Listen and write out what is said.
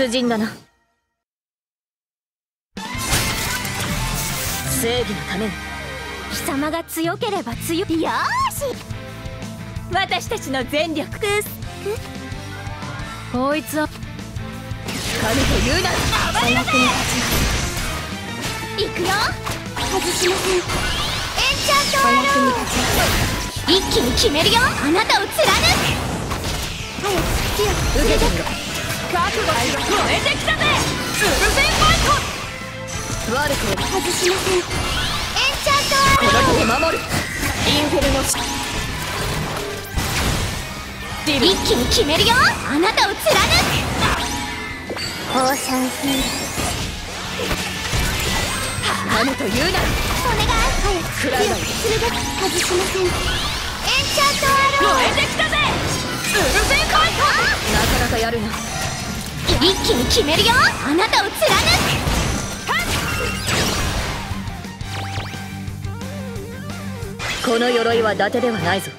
出陣だな。正義のために。貴様が強ければ強い。よし。私たちの全力。こいつは神というなら。暴れなさい行くよ。外しません。エンチャントアロー一気に決めるよ。あなたを貫く。早く強く受けて覚悟しろ燃えてきたぜウルフェンファイト悪く外しませんエンチャントこの手で守るインフェルノ一気に決めるよあなたを貫くオーシャンヒー何というならお願い早く食らうがいい鋭く外しませんエンチャントアロー燃えてきたぜウルフェンファイなかなかやるな。一気に決めるよ。あなたを貫く。この鎧は伊達ではないぞ。